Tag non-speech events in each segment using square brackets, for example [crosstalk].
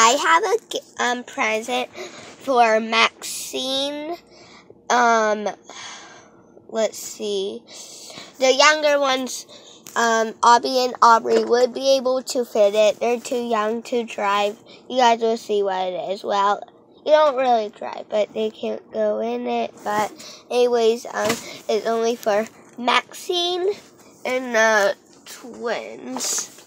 I have a um present for Maxine. Um, let's see, the younger ones. Um, Abby and Aubrey would be able to fit it. They're too young to drive. You guys will see what it is. Well, you don't really drive, but they can't go in it. But anyways, um, it's only for Maxine and the twins.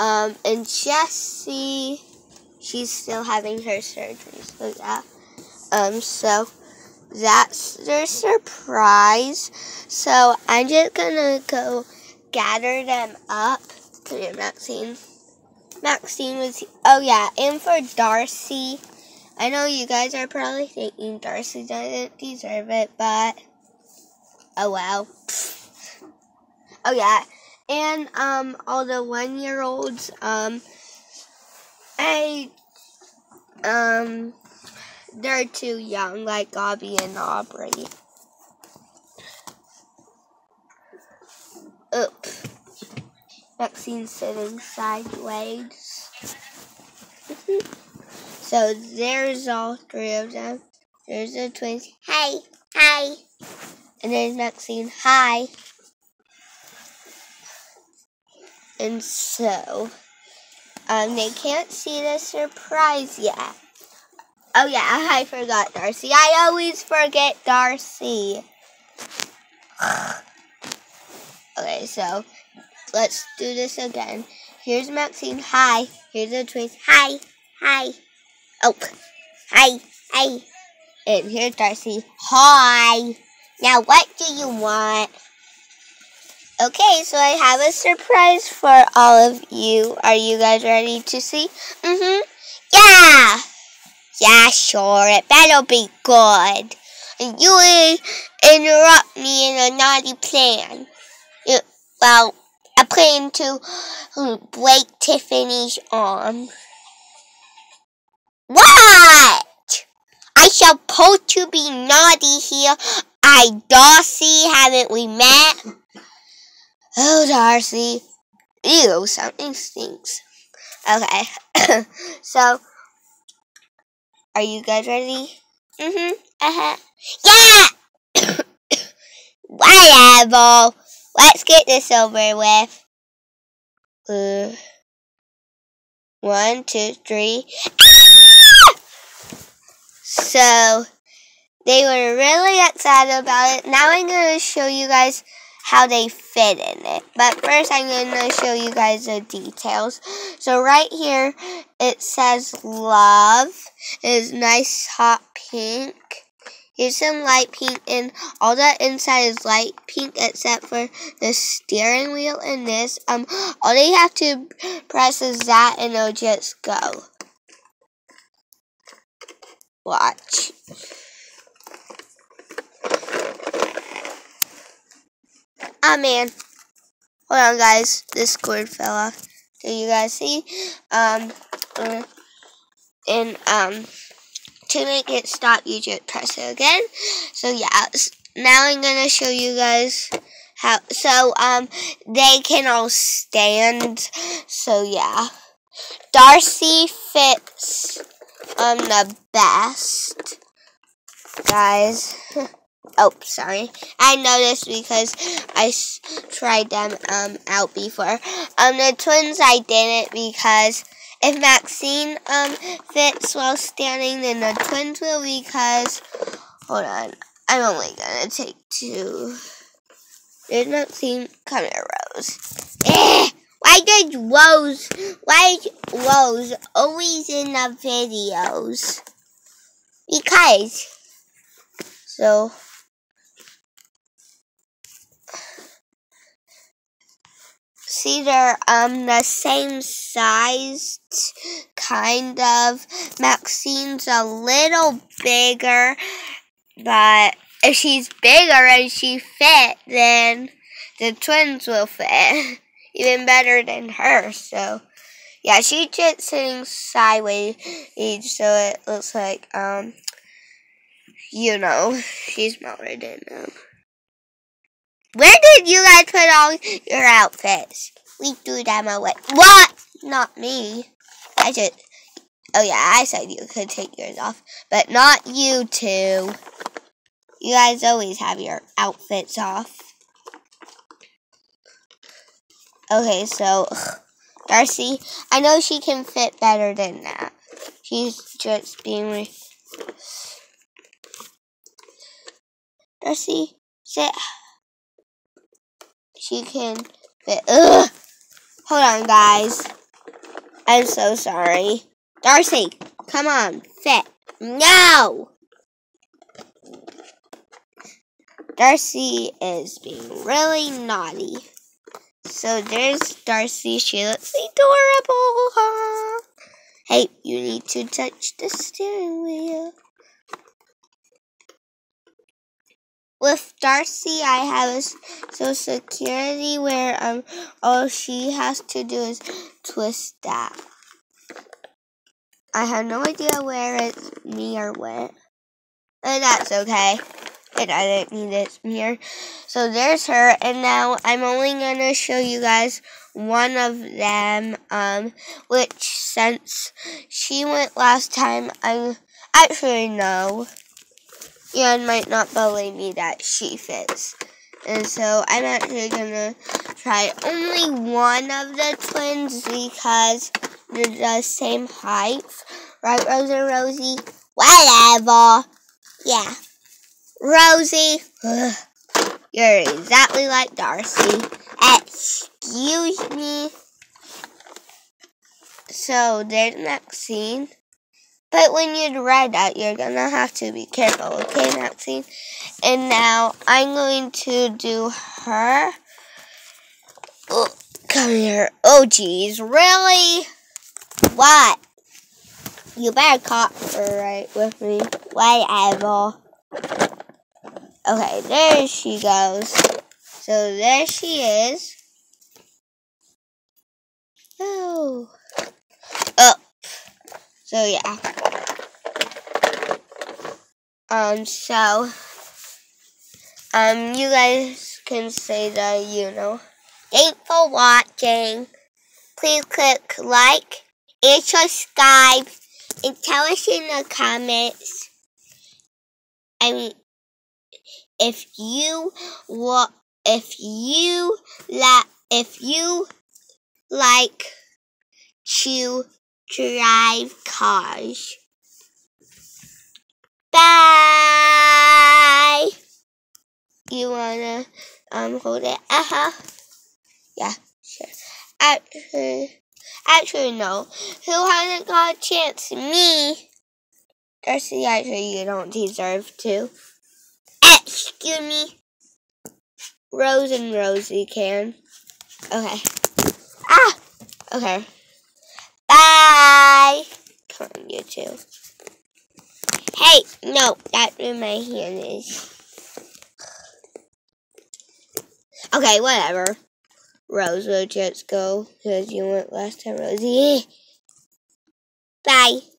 Um, and Jessie, she's still having her surgery, so yeah. Um, so that's their surprise. So I'm just gonna go gather them up. Come here, Maxine. Maxine was, oh yeah, and for Darcy, I know you guys are probably thinking Darcy doesn't deserve it, but oh well. [laughs] Oh yeah, and um, all the one-year-olds, um, I, um, they're too young, like Abby and Aubrey. Oop. Maxine sitting sideways. [laughs] so there's all three of them. There's the twins. Hi, hi. And there's Maxine. Hi. And so, um, they can't see the surprise yet. Oh yeah, I forgot Darcy. I always forget Darcy. okay, so let's do this again. Here's Maxine. Hi. Here's the twins. Hi. Hi. Oh. Hi. Hi. And here's Darcy. Hi. Now, what do you want? Okay, so I have a surprise for all of you. Are you guys ready to see? Mm-hmm. Yeah. Yeah, sure. It better be good. And you interrupt me in a naughty plan. You, well, I plan to break Tiffany's arm. What? I shall supposed to be naughty here. I, Darcy, haven't we met? Oh, Darcy. Ew, something stinks. Okay. [coughs] so, are you guys ready? Mm-hmm. Uh-huh. Yeah! [coughs] Whatever. Let's get this over with. Uh, one, two, three. [coughs] so, they were really excited about it. Now I'm going to show you guys how they fit in it. But first I'm going to show you guys the details. So right here it says love. It's nice hot pink. Here's some light pink and all the inside is light pink except for the steering wheel and this. Um all they have to press is that and it'll just go. Watch. Ah, oh, man. Hold on, guys. This cord fell off. Do you guys see? Um, uh, and, um, to make it stop, you just press it again. So, yeah. Now I'm going to show you guys how. So, um, they can all stand. So, yeah. Darcy fits, um, the best. Guys. [laughs] Oh, sorry. I noticed because I tried them um, out before. Um, the twins I didn't because if Maxine um fits while standing, then the twins will because hold on, I'm only gonna take two. There's Maxine. Come here, Rose. Eh, why did Rose? Why is Rose always in the videos? Because. So. See they're um the same size kind of maxine's a little bigger but if she's bigger and she fit then the twins will fit [laughs] even better than her. So yeah she's just sitting sideways so it looks like um you know [laughs] she's smaller than them where did you guys put all your outfits? we threw them away. What? Not me. I just. Oh yeah, I said you could take yours off, but not you two. You guys always have your outfits off. Okay, so Darcy, I know she can fit better than that. She's just being. Darcy, sit. She can fit. Ugh. Hold on, guys. I'm so sorry. Darcy, come on, fit. No! Darcy is being really naughty. So there's Darcy. She looks adorable. Huh? Hey, you need to touch the steering wheel. With Darcy, I have a social security where um all she has to do is twist that. I have no idea where it's me or what. And that's okay. And I didn't need it here. So there's her. And now I'm only going to show you guys one of them. Um, which since she went last time, I actually know. You might not believe me that she fits. And so I'm actually to try only one of the twins because they're the same height. Right, Rose and Rosie? Whatever. Yeah. Rosie. Ugh. [sighs] You're exactly like Darcy. Excuse me. So, there's Maxine. But when you ride that, you're to have to be careful, okay, Maxine? And now, I'm going to do her. Oh, come here. Oh, geez. Really? What? You better cooperate with me. Whatever. Okay, there she goes. So there she is. Oh. So yeah. Um, so, um, you guys can say that, you know. Thanks for watching. Please click like and subscribe and tell us in the comments. I mean, if you what if you like if you like to drive cars. Bye. You wanna um hold it? Uh huh. Yeah, sure. Actually. Actually, no. Who hasn't got a chance? Me. Darcy, actually, you don't deserve to. Excuse me. Rose and Rosie can. Okay. Ah! Okay. Bye! Come on, you two. Hey, no, that's where my hand is. Okay, whatever. Rose just go because you went last time, Rosie. [laughs] Bye.